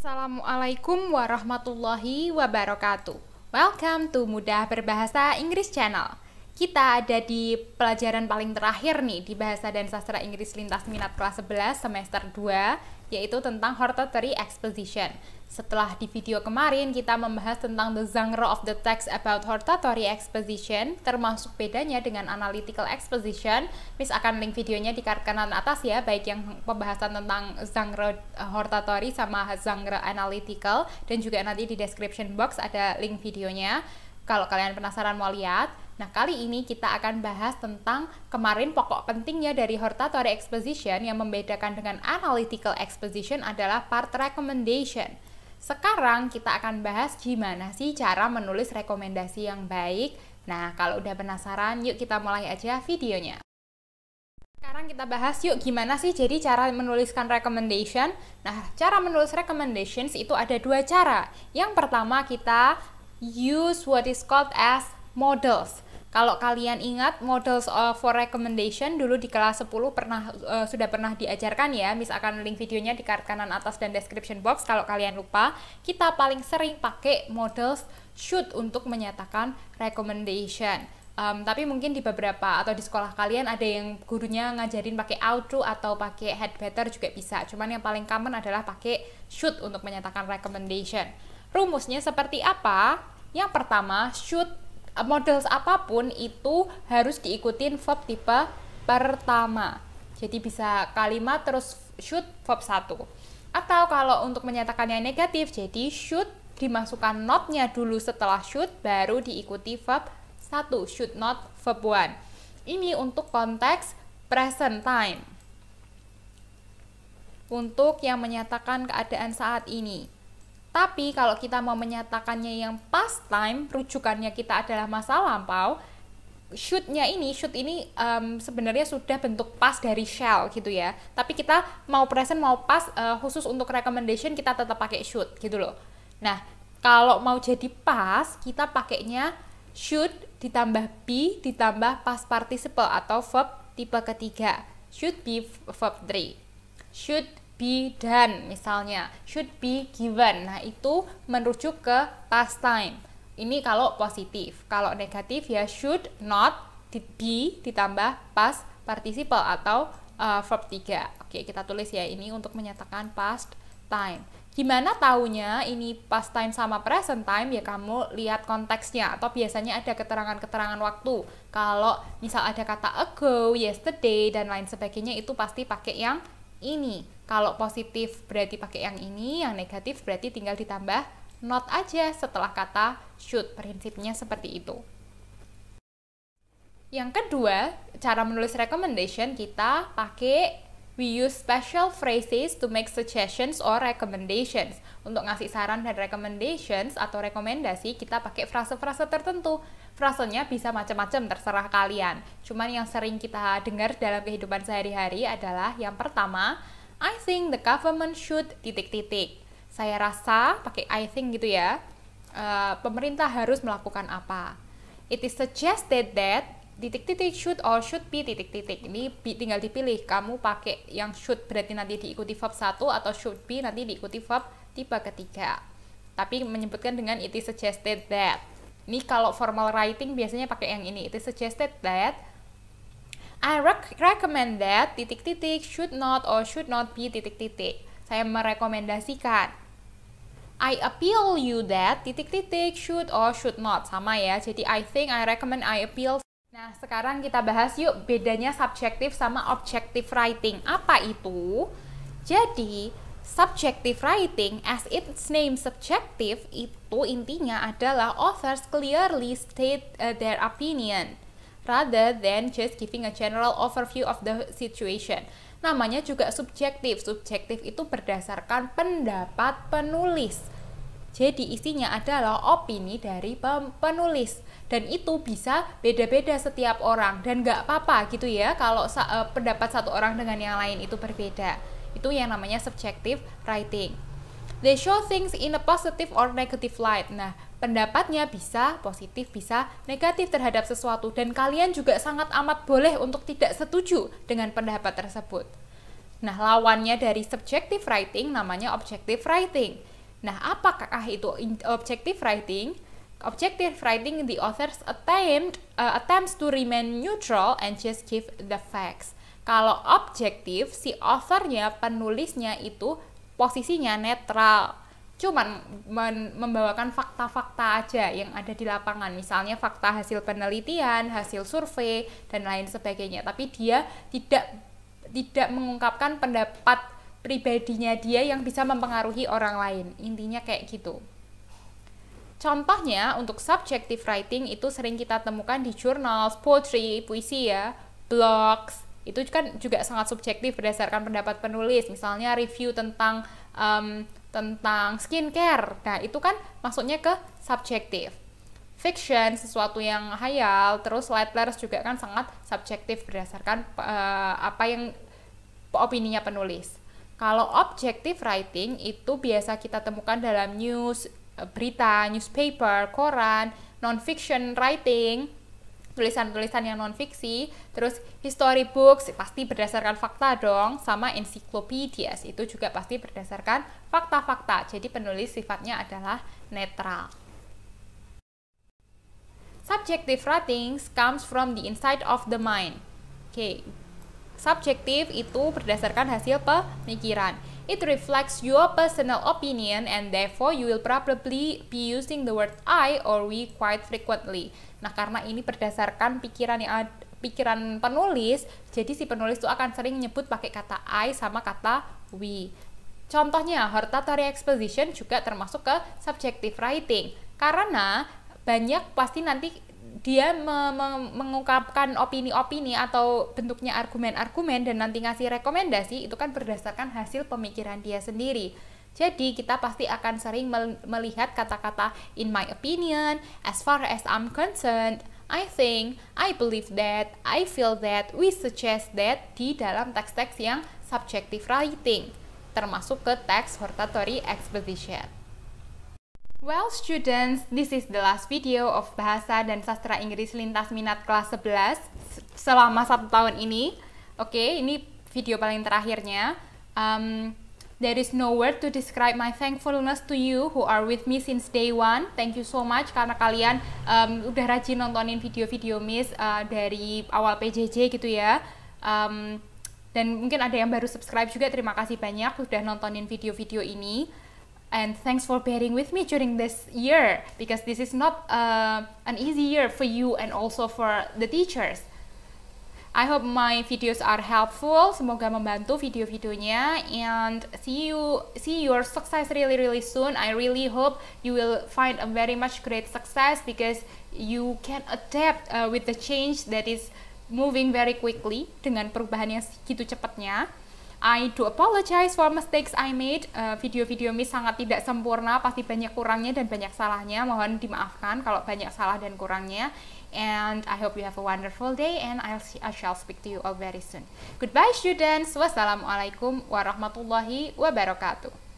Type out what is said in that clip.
Assalamualaikum warahmatullahi wabarakatuh. Welcome to Mudah Berbahasa Inggris Channel. Kita ada di pelajaran paling terakhir nih di Bahasa dan Sastra Inggris Lintas Minat kelas 11 semester 2 yaitu tentang hortatory exposition. Setelah di video kemarin kita membahas tentang the genre of the text about hortatory exposition, termasuk bedanya dengan analytical exposition. Miss akan link videonya di kanan atas ya, baik yang pembahasan tentang genre eh, hortatory sama genre analytical dan juga nanti di description box ada link videonya. Kalau kalian penasaran mau lihat, Nah, kali ini kita akan bahas tentang kemarin pokok pentingnya dari hortatory exposition yang membedakan dengan analytical exposition adalah part recommendation. Sekarang kita akan bahas gimana sih cara menulis rekomendasi yang baik. Nah, kalau udah penasaran, yuk kita mulai aja videonya. Sekarang kita bahas yuk gimana sih jadi cara menuliskan recommendation. Nah, cara menulis recommendations itu ada dua cara. Yang pertama kita use what is called as models. Kalau kalian ingat models for recommendation dulu di kelas 10 pernah uh, sudah pernah diajarkan ya, misalkan link videonya di card kanan atas dan description box kalau kalian lupa. Kita paling sering pakai models should untuk menyatakan recommendation. Um, tapi mungkin di beberapa atau di sekolah kalian ada yang gurunya ngajarin pakai auto atau pakai head better juga bisa. Cuman yang paling common adalah pakai should untuk menyatakan recommendation. Rumusnya seperti apa? Yang pertama, should models apa pun itu harus diikutin verb tipe pertama. Jadi bisa kalimat terus should verb 1. Atau kalau untuk menyatakan yang negatif, jadi should dimasukkan notnya dulu setelah should baru diikuti verb 1, should not verb 1. Ini untuk konteks present time. Untuk yang menyatakan keadaan saat ini. Tapi kalau kita mau menyatakannya yang past time, rujukannya kita adalah masa lampau, shootnya ini, shoot ini um, sebenarnya sudah bentuk pas dari shell gitu ya. Tapi kita mau present mau pas uh, khusus untuk recommendation kita tetap pakai shoot gitu loh. Nah, kalau mau jadi pas, kita pakainya should ditambah be ditambah past participle atau verb tipe ketiga. Should be verb 3. Should be done misalnya. Should be given. Nah itu merujuk ke past time. Ini kalau positif. Kalau negatif ya should not be ditambah past participle atau uh, verb 3 oke kita tulis ya ini untuk menyatakan past time. Gimana taunya ini past time sama present time? Ya kamu lihat konteksnya atau biasanya ada keterangan-keterangan waktu. Kalau misal ada kata ago, yesterday dan lain sebagainya itu pasti pakai yang ini. Kalau positif berarti pakai yang ini, yang negatif berarti tinggal ditambah not aja setelah kata should. Prinsipnya seperti itu. Yang kedua, cara menulis recommendation kita pakai we use special phrases to make suggestions or recommendations. Untuk ngasih saran dan recommendations atau rekomendasi, kita pakai frase-frase tertentu. Frasenya bisa macam-macam, terserah kalian. Cuman yang sering kita dengar dalam kehidupan sehari-hari adalah yang pertama, I think the government should titik-titik. Saya rasa pakai I think gitu ya. Uh, pemerintah harus melakukan apa? It is suggested that titik-titik should or should be titik-titik. Ini tinggal dipilih. Kamu pakai yang should berarti nanti diikuti verb 1 atau should be nanti diikuti verb tipe ketiga. Tapi menyebutkan dengan it is suggested that. Ini kalau formal writing biasanya pakai yang ini. It is suggested that I rec recommend that titik-titik should not or should not be titik-titik. Saya merekomendasikan. I appeal you that titik-titik should or should not sama ya. Jadi I think, I recommend, I appeal. Nah, sekarang kita bahas yuk bedanya subjektif sama objective writing. Apa itu? Jadi, subjective writing as its name subjective itu intinya adalah authors clearly state uh, their opinion rather than just giving a general overview of the situation. Namanya juga subjektif. Subjektif itu berdasarkan pendapat penulis. Jadi isinya adalah opini dari penulis dan itu bisa beda-beda setiap orang dan nggak apa-apa gitu ya kalau uh, pendapat satu orang dengan yang lain itu berbeda. Itu yang namanya subjective writing. They show things in a positive or negative light. Nah, pendapatnya bisa positif, bisa negatif terhadap sesuatu dan kalian juga sangat amat boleh untuk tidak setuju dengan pendapat tersebut. Nah, lawannya dari subjective writing namanya objective writing. Nah, apakah itu objective writing? Objective writing the author's attempt uh, attempts to remain neutral and just give the facts. Kalau objektif, si authornya, penulisnya itu posisinya netral. Cuman membawakan fakta-fakta aja yang ada di lapangan. Misalnya fakta hasil penelitian, hasil survei, dan lain sebagainya. Tapi dia tidak tidak mengungkapkan pendapat pribadinya dia yang bisa mempengaruhi orang lain. Intinya kayak gitu. Contohnya untuk subjective writing itu sering kita temukan di jurnal, poetry, puisi ya, blogs, itu kan juga sangat subjektif berdasarkan pendapat penulis. Misalnya review tentang um, tentang skincare. Nah, itu kan maksudnya ke subjektif. Fiction sesuatu yang hayal, terus letters juga kan sangat subjektif berdasarkan uh, apa yang opininya penulis. Kalau objective writing itu biasa kita temukan dalam news, Eh, berita, newspaper, koran, non-fiction writing, tulisan-tulisan yang non-fiksi, terus history books pasti berdasarkan fakta dong, sama encyclopedias itu juga pasti berdasarkan fakta-fakta. Jadi penulis sifatnya adalah netral. Subjective writings comes from the inside of the mind. Oke, okay. Subjektif itu berdasarkan hasil pemikiran. It reflects your personal opinion and therefore you will probably be using the word I or we quite frequently. Nah, karena ini berdasarkan pikiran yang pikiran penulis, jadi si penulis itu akan sering nyebut pakai kata I sama kata we. Contohnya, hortatory exposition juga termasuk ke subjective writing. Karena banyak pasti nanti dia me me mengungkapkan opini-opini atau bentuknya argumen-argumen dan nanti ngasih rekomendasi itu kan berdasarkan hasil pemikiran dia sendiri. Jadi kita pasti akan sering melihat kata-kata in my opinion, as far as I'm concerned, I think, I believe that, I feel that, we suggest that di dalam teks-teks yang subjective writing, termasuk ke teks hortatory exposition. Well students, this is the last video of Bahasa dan Sastra Inggris Lintas Minat kelas 11 selama satu tahun ini. Oke, okay, ini video paling terakhirnya. Um, there is no word to describe my thankfulness to you who are with me since day one. Thank you so much karena kalian um, udah rajin nontonin video-video Miss uh, dari awal PJJ gitu ya. Um, dan mungkin ada yang baru subscribe juga, terima kasih banyak udah nontonin video-video ini and thanks for bearing with me during this year because this is not uh, an easy year for you and also for the teachers. I hope my videos are helpful. Semoga membantu video-videonya and see you see your success really really soon. I really hope you will find a very much great success because you can adapt uh, with the change that is moving very quickly dengan perubahan yang segitu cepatnya. I do apologize for mistakes I made. Uh, video-video uh, Miss sangat tidak sempurna, pasti banyak kurangnya dan banyak salahnya. Mohon dimaafkan kalau banyak salah dan kurangnya. And I hope you have a wonderful day and I'll, I shall speak to you all very soon. Goodbye students. Wassalamualaikum warahmatullahi wabarakatuh.